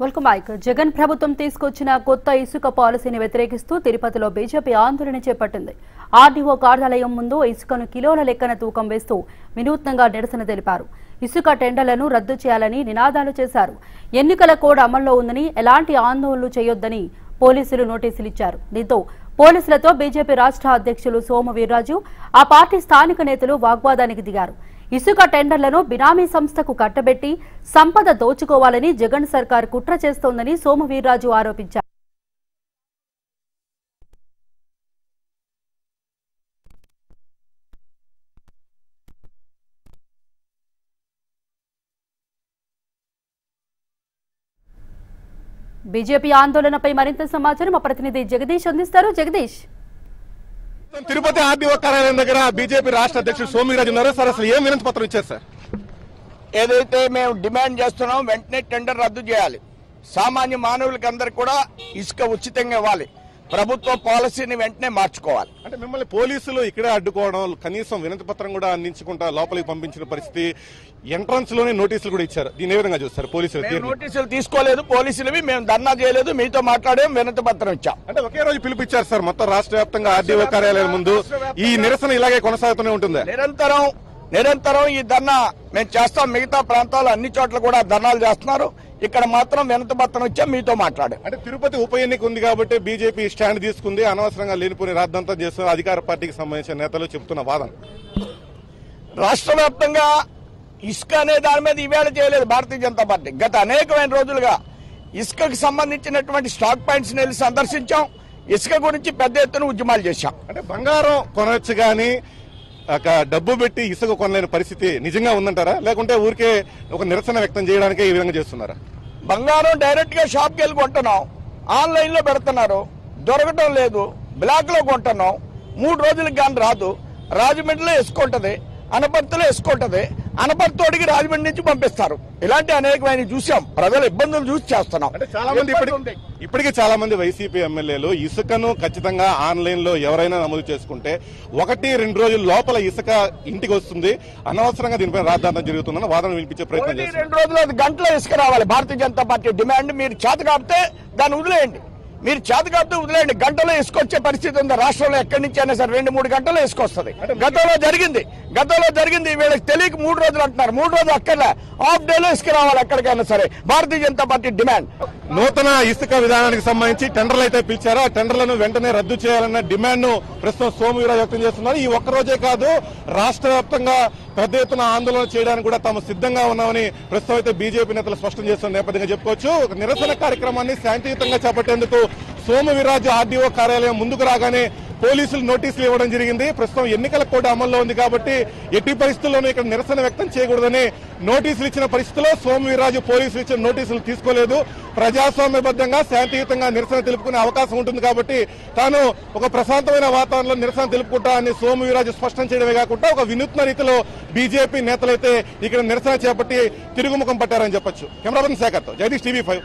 Welcome back Jagan ప్రభుత్వం తీసుకొచ్చిన కొత్త ఇసుక పాలసీని వ్యతిరేకిస్తూ తిరుపతిలో బీజేపీ ఆందోళన చేపట్టింది. ఆర్డీఓ కార్యాలయం ముందు ఇసుకను కిలోల లెక్కన తూకం వేస్తూ వినూత్నంగా నిరసన తెలిపారు. ఇసుక టెండర్లను రద్దు చేయాలని నినాదాలు చేశారు. ఎన్నికల కోడ్ అమల్లో ఉందని ఎలాంటి ఆందోళనలు చేయొద్దని పోలీసులు నోటీసులు ఇచ్చారు. దీంతో పోలీసులతో బీజేపీ రాష్ట్ర అధ్యక్షులు సోము వీర్రాజు ఆ పార్టీ స్థానిక నేతలు వాగ్వాదానికి దిగారు. ఇసుక టెండర్లను బినామీ సంస్థకు కట్టబెట్టి సంపద దోచుకోవాలని జగన్ సర్కార్ కుట్ర చేస్తోందని సోము వీర్రాజు ఆరోపించారు. బీజేపీ ఆందోళనపై మరింత సమాచారం మా ప్రతినిధి జగదీష్ అందిస్తారు. జగదీష్. తిరుపతి ఆర్డీఓ కార్యాలయం దగ్గర బీజేపీ రాష్ట్ర అధ్యక్షుడు సోమిరాజు ఉన్నారు. సార్ అసలు ఏం వినతి పత్రం ఇచ్చారు సార్? ఏదైతే మేము డిమాండ్ చేస్తున్నాం వెంటనే టెండర్ రద్దు చేయాలి. సామాన్య మానవులకి అందరు కూడా ఇసుక ఉచితంగా ఇవ్వాలి. ప్రభుత్వ పాలసీని వెంటనే మార్చుకోవాలి. అంటే మిమ్మల్ని పోలీసులు ఇక్కడే అడ్డుకోవడం కనీసం వినతి పత్రం కూడా అందించకుండా లోపలికి పంపించిన పరిస్థితి ఎంట్రన్స్లోనే నోటీసులు కూడా ఇచ్చారు. దీని ఏ విధంగా చూస్తారు పోలీసులు? నోటీసులు తీసుకోలేదు పోలీసులవి మేము ధర్నా చేయలేదు మీతో మాట్లాడాం వినతి పత్రం ఇచ్చాం. అంటే ఒకే రోజు పిలిపించారు సార్ మొత్తం రాష్ట్ర వ్యాప్తంగా ఆర్డీఓ కార్యాలయం ముందు. ఈ నిరసన ఇలాగే కొనసాగుతూనే ఉంటుందా. నిరంతరం నిరంతరం ఈ ధర్నా మేము చేస్తాం. మిగతా ప్రాంతాలు అన్ని చోట్ల కూడా ధర్నాలు చేస్తున్నారు. ఇక్కడ మాత్రం వినతి పత్రం ఇచ్చాం మీతో మాట్లాడాం. అంటే తిరుపతి ఉప ఎన్నిక ఉంది కాబట్టి బీజేపీ స్టాండ్ తీసుకుంది అనవసరంగా లేనిపోని రాద్దంతం చేస్తున్న అధికార పార్టీకి సంబంధించిన నేతలు చెబుతున్న వాదన. రాష్ట్ర వ్యాప్తంగా ఇసుక అనే దాని మీద ఈవేళ చేయలేదు భారతీయ జనతా పార్టీ. గత అనేకమైన రోజులుగా ఇసుకకు సంబంధించినటువంటి స్టాక్ పాయింట్స్ వెళ్ళి సందర్శించాం. ఇసుక గురించి పెద్ద ఎత్తున ఉద్యమాలు చేశాం. అంటే బంగారం కొనవచ్చు కానీ డబ్బు పెట్టి ఇసుక కొనలేని పరిస్థితి నిజంగా ఉందంటారా? లేకుంటే ఊరికే ఒక నిరసన వ్యక్తం చేయడానికే ఈ విధంగా చేస్తున్నారా? బంగారం డైరెక్ట్గా షాప్కి వెళ్ళి కొంటున్నాం. ఆన్లైన్లో పెడుతున్నారు. దొరకటం లేదు. బ్లాక్లో కొంటున్నాం. మూడు రోజులకు కానీ రాదు. రాజమండ్రిలో వేసుకుంటది అనపర్తిలో వేసుకుంటది అనపర్తోడికి రాజమండ్రి నుంచి పంపిస్తారు. ఇలాంటి అనేకమైన చూసాం ప్రజల ఇబ్బందులు చూసి చేస్తున్నాం. అంటే చాలా మంది ఇప్పటికి చాలా మంది వైసీపీ ఎమ్మెల్యేలు ఇసుకను ఖచ్చితంగా ఆన్లైన్లో ఎవరైనా నమోదు చేసుకుంటే ఒకటి రెండు రోజుల లోపల ఇసుక ఇంటికి వస్తుంది. అనవసరంగా దీనిపై రాద్ధాంతం జరుగుతుందని వాదన వినిపించే ప్రయత్నం రెండు రోజులు అది గంటలో ఇసుక రావాలి. భారతీయ జనతా పార్టీ డిమాండ్ మీరు చేత కాపితే దాన్ని వదిలేయండి. మీరు చేత కాపితే వదిలేయండి. గంటలో ఇసుకొచ్చే పరిస్థితి ఉంది. రాష్ట్రంలో ఎక్కడి నుంచి అయినా సరే రెండు మూడు గంటలు ఇసుకొస్తుంది. గతంలో జరిగింది. గతంలో జరిగింది. వీళ్ళకి తెలియక మూడు రోజులు అంటున్నారు. మూడు రోజులు అక్కర్లే. హాఫ్ డేలో రావాలి ఎక్కడికైనా సరే. భారతీయ జనతా పార్టీ డిమాండ్. నూతన ఇసుక విధానానికి సంబంధించి టెండర్లు అయితే పిలిచారో ఆ టెండర్లను వెంటనే రద్దు చేయాలన్న డిమాండ్ను ప్రస్తుతం సోము వీరాజు వ్యక్తం చేస్తున్నారు. ఈ ఒక్క రోజే కాదు రాష్ట్ర వ్యాప్తంగా పెద్ద ఎత్తున ఆందోళన చేయడానికి కూడా తాము సిద్ధంగా ఉన్నామని ప్రస్తుతం అయితే బీజేపీ నేతలు స్పష్టం చేస్తున్న నేపథ్యంగా చెప్పుకోవచ్చు. ఒక నిరసన కార్యక్రమాన్ని శాంతియుతంగా చేపట్టేందుకు సోమవీరాజు ఆర్డీఓ కార్యాలయం ముందుకు రాగానే పోలీసులు నోటీసులు ఇవ్వడం జరిగింది. ప్రస్తుతం ఎన్నికల కోడ్ అమల్లో ఉంది కాబట్టి ఎట్టి పరిస్థితుల్లోనూ ఇక్కడ నిరసన వ్యక్తం చేయకూడదని నోటీసులు ఇచ్చిన పరిస్థితిలో సోమవీరాజు పోలీసులు ఇచ్చిన నోటీసులు తీసుకోలేదు. ప్రజాస్వామ్యబద్ధంగా శాంతియుతంగా నిరసన తెలుపుకునే అవకాశం ఉంటుంది కాబట్టి తాను ఒక ప్రశాంతమైన వాతావరణంలో నిరసన తెలుపుకుంటా అని సోమవీరాజు స్పష్టం చేయడమే కాకుండా ఒక వినూత్న రీతిలో బీజేపీ నేతలైతే ఇక్కడ నిరసన చేపట్టి తిరుగుముఖం పట్టారని చెప్పొచ్చు. కెమెరామెన్ శాఖతో జగదీష్ టీవీ ఫైవ్.